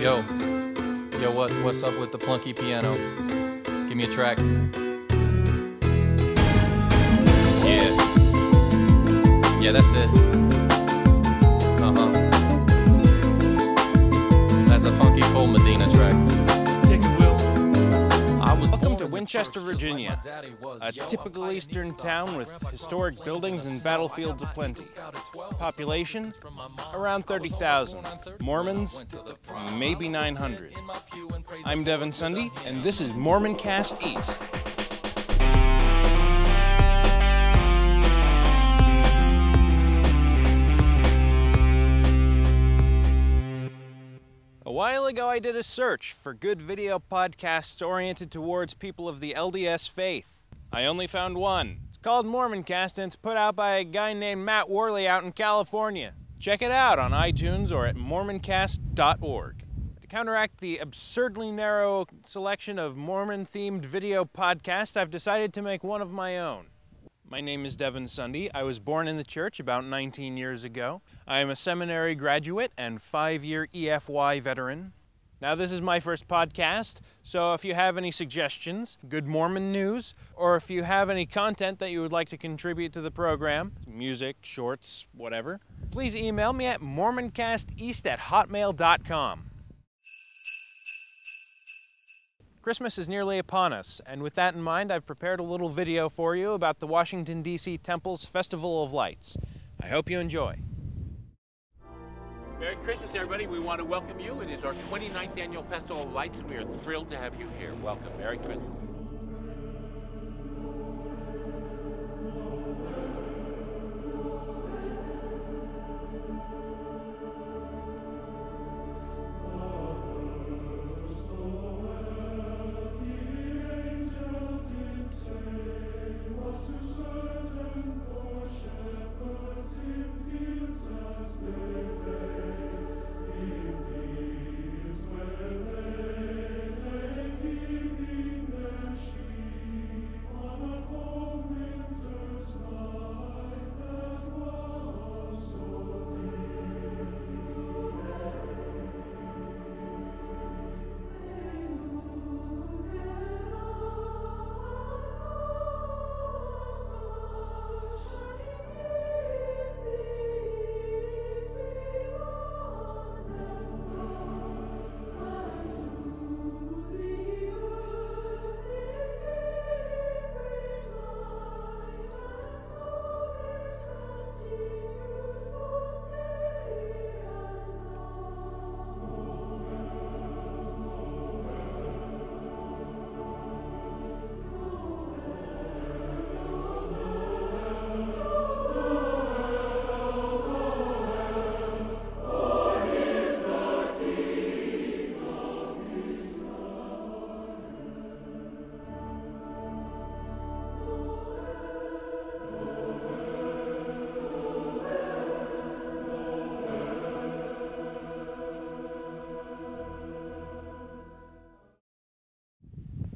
Yo, yo, what, what's up with the plunky piano? Give me a track. Yeah, yeah, that's it. Uh huh. That's a funky Cole Medina track. Take it, Will. I was Welcome to Winchester, church just like Virginia, my daddy was. a typical eastern town with historic buildings and battlefields I got my aplenty. Scouted 12 Population around 30,000. born on 30. Mormons maybe 900. sitting in my pew and praised I'm Devin Sunde, and this is Mormon Cast East. A while ago, I did a search for good video podcasts oriented towards people of the LDS faith. I only found one. Called Mormoncast, and it's put out by a guy named Matt Worley out in California. Check it out on iTunes or at mormoncast.org. To counteract the absurdly narrow selection of Mormon themed video podcasts, I've decided to make one of my own. My name is Devin Sunde. I was born in the church about 19 years ago. I am a seminary graduate and five year EFY veteran. Now, this is my first podcast, so if you have any suggestions, good Mormon news, or if you have any content that you would like to contribute to the program, music, shorts, whatever, please email me at mormoncasteast at hotmail.com. Christmas is nearly upon us, and with that in mind, I've prepared a little video for you about the Washington, D.C. Temple's Festival of Lights. I hope you enjoy. Merry Christmas, everybody. We want to welcome you. It is our 29th annual Festival of Lights, and we are thrilled to have you here. Welcome. Merry Christmas.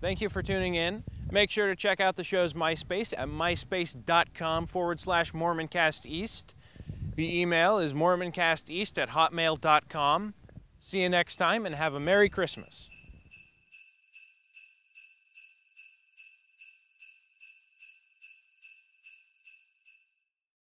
Thank you for tuning in. Make sure to check out the show's MySpace at myspace.com forward slash MormonCastEast. The email is mormoncasteast at hotmail.com. See you next time and have a Merry Christmas.